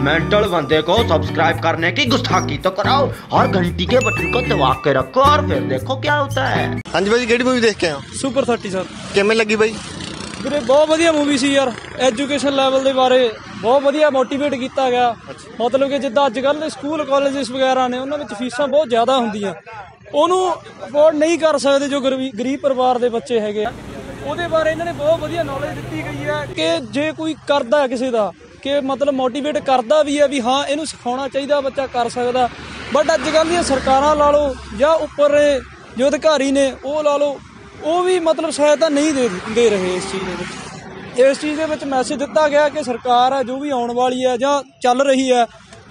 Mental बंदे को subscribe करने की गुस्ताखी तो कराओ और घंटी के बटन को दबा के रखो और फिर देखो क्या होता है ਹਾਂਜੀ ਬਾਈ ਕਿਹੜੀ ਮੂਵੀ ਦੇਖ ਕੇ ਆਏ ਹੋ ਸੁਪਰ 30 ਸਰ ਕਿਵੇਂ ਲੱਗੀ ਬਾਈ ਵੀਰੇ ਬਹੁਤ ਵਧੀਆ ਮੂਵੀ ਸੀ ਯਾਰ ਐਜੂਕੇਸ਼ਨ ਲੈਵਲ ਦੇ ਬਾਰੇ ਬਹੁਤ ਵਧੀਆ ਮੋਟੀਵੇਟ ਕੀਤਾ ਗਿਆ ਮਤਲਬ ਕਿ ਜਿੱਦਾਂ ਅੱਜ ਕੱਲ੍ਹ ਦੇ ਸਕੂਲ ਕਾਲਜਸ ਵਗੈਰਾ ਨੇ ਉਹਨਾਂ ਵਿੱਚ ਫੀਸਾਂ ਬਹੁਤ ਜ਼ਿਆਦਾ ਹੁੰਦੀਆਂ ਉਹਨੂੰ ਅਫੋਰਡ ਨਹੀਂ ਕਰ ਸਕਦੇ ਜੋ ਗਰੀਬੀ- ਗਰੀਬ ਪਰਿਵਾਰ ਦੇ ਬੱਚੇ ਹੈਗੇ ਆ ਉਹਦੇ ਬਾਰੇ ਇਹਨਾਂ ਨੇ ਬਹੁਤ ਵਧੀਆ ਨੌਲੇਜ ਦਿੱਤੀ ਗਈ ਹੈ ਕਿ ਜੇ ਕੋਈ ਕਰਦਾ ਹੈ ਕਿਸੇ ਦਾ ਕਿ ਮਤਲਬ ਮੋਟੀਵੇਟ ਕਰਦਾ ਵੀ ਹੈ ਵੀ ਹਾਂ ਇਹਨੂੰ ਸਿਖਾਉਣਾ ਚਾਹੀਦਾ ਬੱਚਾ ਕਰ ਸਕਦਾ। ਬਟ ਅੱਜ ਕੱਲ੍ਹ ਦੀਆਂ ਸਰਕਾਰਾਂ ਲਾ ਲਓ ਜਾਂ ਉੱਪਰ ਜੋ ਅਧਿਕਾਰੀ ਨੇ ਉਹ ਲਾ ਲਓ ਉਹ ਵੀ ਮਤਲਬ ਸਹਾਇਤਾ ਨਹੀਂ ਦੇ ਦੇ ਰਹੇ ਇਸ ਚੀਜ਼ ਦੇ ਵਿੱਚ। ਇਸ ਚੀਜ਼ ਦੇ ਵਿੱਚ ਮੈਸੇਜ ਦਿੱਤਾ ਗਿਆ ਕਿ ਸਰਕਾਰ ਹੈ ਜੋ ਵੀ ਆਉਣ ਵਾਲੀ ਹੈ ਜਾਂ ਚੱਲ ਰਹੀ ਹੈ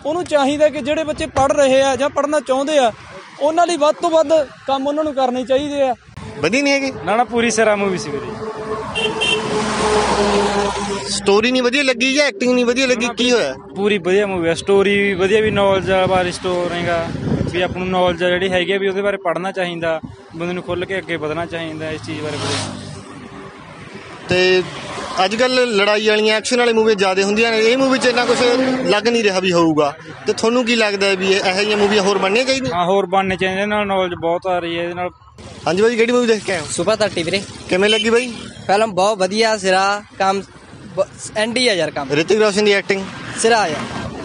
ਉਹਨੂੰ ਚਾਹੀਦਾ ਕਿ ਜਿਹੜੇ ਬੱਚੇ ਪੜ ਰਹੇ ਆ ਜਾਂ ਪੜਨਾ ਚਾਹੁੰਦੇ ਆ ਉਹਨਾਂ ਲਈ ਵੱਧ ਤੋਂ ਵੱਧ ਕੰਮ ਉਹਨਾਂ ਨੂੰ ਕਰਨੇ ਚਾਹੀਦੇ ਆ। ਵਧੀ ਨਹੀਂ ਹੈਗੀ। ਨਾ ਨਾ ਪੂਰੀ ਸਿਰਾ ਮੂਵੀ ਸੀ ਵੀਰੇ ਸਟੋਰੀ ਨਹੀਂ ਵਧੀਆ ਲੱਗੀ ਜਾਂ ਐਕਟਿੰਗ ਨਹੀਂ ਵਧੀਆ ਲੱਗੀ? ਕੀ ਹੋਇਆ? ਪੂਰੀ ਵਧੀਆ ਮੂਵੀ ਹੈ ਸਟੋਰੀ ਵੀ ਵਧੀਆ ਵੀ ਨੌਲੇਜ ਬਾਰੇ ਸਟੋਰ ਹੈਗਾ। ਵੀ ਆਪ ਨੂੰ ਨੌਲੇਜ ਜਿਹੜੀ ਹੈਗੀ ਆ ਵੀ ਉਹਦੇ ਬਾਰੇ ਪੜ੍ਹਨਾ ਚਾਹੀਦਾ। ਬੰਦੇ ਨੂੰ ਖੁੱਲ ਕੇ ਅੱਗੇ ਵਧਣਾ ਚਾਹੀਦਾ ਇਸ ਚੀਜ਼ ਬਾਰੇ ਤੇ ਅੱਜ ਕੱਲ ਲੜਾਈ ਵਾਲੀਆਂ ਐਕਸ਼ਨ ਵਾਲੀ ਮੂਵੀ ਜ਼ਿਆਦਾ ਹੁੰਦੀਆਂ ਨੇ। ਇਹ ਮੂਵੀ 'ਚ ਇੰਨਾ ਕੁਝ ਲੱਗ ਨਹੀਂ ਰਿਹਾ ਵੀ ਹੋਊਗਾ। ਤੇ ਤੁਹਾਨੂੰ ਕੀ ਲੱਗਦਾ ਵੀ ਇਹ ਇਹੋ ਜਿਹੀਆਂ ਮੂਵੀਆਂ ਹੋਰ ਬਣਨੀਆਂ ਚਾਹੀਦੀਆਂ? ਹਾਂ ਹੋਰ ਬਣਨੇ ਚਾਹੀਦੇ ਨਾਲ ਨੌਲੇਜ ਬਹੁਤ ਆ ਰਹੀ ਹੈ। ਇਹਦੇ ਨਾਲ ਹਾਂਜੀ ਬਾਈ ਕਿਹੜੀ ਮੂਵੀ ਦੇਖ ਕੇ ਆਏ ਹੋ? ਸੁਪਰ 30 ਵੀਰੇ। ਕਿਵੇਂ ਲੱਗੀ ਬਾਈ ਫਿਲਮ ਬਹੁਤ ਵਧੀਆ ਸਿਰਾ ਕੰਮ ਐਂਡੀ ਆ ਯਾਰ ਕੰਮ। ਰਿਤਿਕ ਰੋਸ਼ਨ ਦੀ ਐਕਟਿੰਗ ਸਿਰਾ ਆ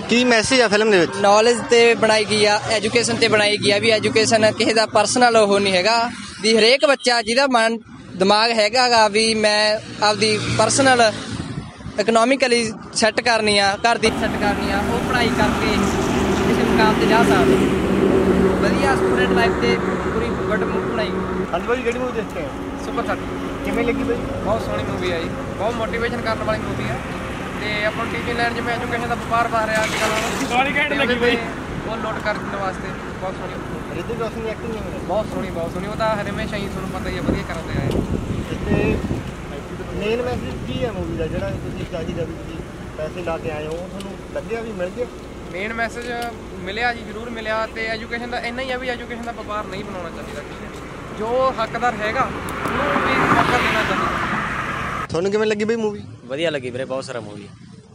ਕੀ ਮੈਸੇਜ ਆ ਫਿਲਮ ਦੇ ਵਿੱਚ? ਨੌਲੇਜ ਤੇ ਬਣਾਈ ਗਈ ਆ ਐਜੂਕੇਸ਼ਨ ਤੇ ਬਣਾਈ ਗਈ ਆ ਵੀ ਐਜੂਕੇਸ਼ਨ ਕਿਸੇ ਦਾ ਪਰਸਨਲ ਉਹ ਨਹੀਂ ਹੈਗਾ। ਵੀ ਹਰੇਕ ਬੱਚਾ ਜਿਹਦਾ ਮਨ ਦਿਮਾਗ ਹੈਗਾਗਾ ਵੀ ਮੈਂ ਆਪਦੀ ਪਰਸਨਲ ਇਕਨੋਮਿਕਲੀ ਸੈੱਟ ਕਰਨੀ ਆ ਘਰ ਦੀ ਸੈੱਟ ਕਰਨੀ ਆ ਉਹ ਪੜ੍ਹਾਈ ਕਰਕੇ ਕਿਸੇ ਮੁਕਾਮ ਤੇ ਜਾ ਸਕਦੇ। ਵਧੀਆ ਸਟੂਡੈਂਟ ਲਾਈਫ ਤੇ ਪੂਰੀ ਗੁੱਡ ਬਣਾਈ ਹਾਂਜੀ ਬਾਈ ਕਿਹੜੀ ਮੂਵੀ ਦੇਖ ਕੇ ਆਏ ਹੋ? ਸੁਪਰ 30 ਕਿਵੇਂ ਲੱਗੀ ਬਾਈ? ਬਹੁਤ ਸੋਹਣੀ ਮੂਵੀ ਆ ਜੀ। ਬਹੁਤ ਮੋਟੀਵੇਸ਼ਨ ਕਰਨ ਵਾਲੀ ਮੂਵੀ ਆ। ਤੇ ਆਪਾਂ ਟੀਚਿੰਗ ਲਾਈਨ ਜਿਵੇਂ ਐਜੂਕੇਸ਼ਨ ਦਾ ਵਪਾਰ ਪਾ ਰਿਹਾ ਅੱਜ ਕੱਲ੍ਹ ਗਾਲੀ ਘੈਂਟ ਲੱਗੀ ਬਈ। ਉਹ ਲੋਡ ਕਰਨ ਵਾਸਤੇ ਬਹੁਤ ਸੋਹਣੀ। ਰਿਤਿਕ ਰੋਸ਼ਨ ਦੀ ਐਕਟਿੰਗ ਬਹੁਤ ਸੋਹਣੀ ਬਹੁਤ ਸੋਹਣੀ। ਉਹ ਤਾਂ ਹਰੇਮੇਸ਼ਾ ਹੀ ਤੁਹਾਨੂੰ ਪਤਾ ਹੀ ਆ ਵਧੀਆ ਕਰਦੇ ਆਏ ਲੱਗੀ ਤੇ ਮੇਨ ਮੈਸੇਜ ਕੀ ਹੈ ਮੂਵੀ ਦਾ? ਜਿਹੜਾ ਤੁਸੀਂ ਚਾਹੀਦਾ ਵੀ ਤੁਸੀਂ ਪੈਸੇ ਲਾ ਕੇ ਆਏ ਹੋ ਉਹ ਤੁਹਾਨੂੰ ਲੱਗਿਆ ਵੀ ਮਿਲ ਗਿਆ? ਮੇਨ ਮੈਸੇਜ ਮਿਲਿਆ ਜੀ ਜ਼ਰੂਰ ਮਿਲਿਆ ਤੇ ਐਜੂਕੇਸ਼ਨ ਦਾ ਇੰਨਾ ਹੀ ਆ ਵੀ ਐਜੂਕੇਸ਼ਨ ਦਾ ਵਪਾਰ ਨਹੀਂ ਬਣਾਉਣਾ ਚਾਹੀਦਾ ਠੀਕ ਹੈ ਜੋ ਹੱਕਦਾਰ ਹੈਗਾ ਉਹਨੂੰ ਵੀ ਮੌਕਾ ਦੇਣਾ ਚਾਹੀਦਾ। ਤੁਹਾਨੂੰ ਕਿਵੇਂ ਲੱਗੀ ਬਈ ਮੂਵੀ ਵਧੀਆ ਲੱਗੀ ਵੀਰੇ ਬਹੁਤ ਸਾਰਾ ਮੂਵੀ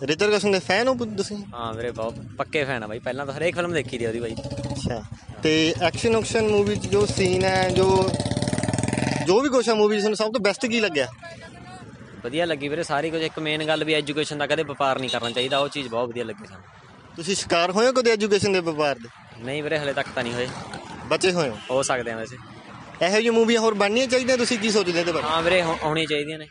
ਰਿਤਿਕ ਰੋਸ਼ਨ ਦੇ ਫੈਨ ਹੋ ਤੁਸੀਂ? ਹਾਂ ਵੀਰੇ ਬਹੁਤ ਪੱਕੇ ਫੈਨ ਆ ਬਾਈ। ਪਹਿਲਾਂ ਤਾਂ ਹਰੇਕ ਫਿਲਮ ਦੇਖੀ ਦੀ ਆ ਉਹਦੀ ਬਾਈ। ਅੱਛਾ। ਤੇ ਐਕਸ਼ਨ ਐਕਸ਼ਨ ਮੂਵੀ ਚ ਜੋ ਸੀਨ ਹੈ ਜੋ ਜੋ ਵੀ ਕੁਛ ਹੈ ਮੂਵੀ ਤੁਹਾਨੂੰ ਸਭ ਤੋਂ ਬੈਸਟ ਕੀ ਲੱਗਿਆ? ਵਧੀਆ ਲੱਗੀ ਵੀਰੇ ਸਾਰੀ ਕੁਝ। ਇੱਕ ਮੇਨ ਗੱਲ ਵੀ ਐਜੂਕੇਸ਼ਨ ਦਾ ਕਦੇ ਵਪਾਰ ਨਹੀਂ ਕਰਨਾ ਚਾਹੀਦਾ ਉਹ ਚੀਜ਼ ਬਹੁਤ ਵਧੀਆ ਲੱਗੀ ਸਾਨੂੰ। ਤੁਸੀਂ ਸ਼ਿਕਾਰ ਹੋਏ ਹੋ ਕਦੇ ਐਜੂਕੇਸ਼ਨ ਦੇ ਵਪਾਰ ਦੇ? ਨਹੀਂ ਵੀਰੇ ਹਲੇ ਤੱਕ ਤਾਂ ਨਹੀਂ ਹੋਏ। ਬਚੇ ਹੋਏ ਹੋ? ਹੋ ਸਕਦੇ ਆ ਵੈਸੇ। ਇਹੋ ਜਿਹੀ ਮੂਵੀਆਂ ਹੋਰ ਬਣਨੀਆਂ ਚਾਹੀਦੀਆਂ? ਤੁਸੀਂ ਕੀ ਸੋਚਦੇ ਇਹਦੇ ਬਾਰੇ? ਹਾਂ ਵੀਰੇ ਹੋ- ਹੋਣੀਆਂ ਚਾਹੀਦੀਆਂ ਨੇ।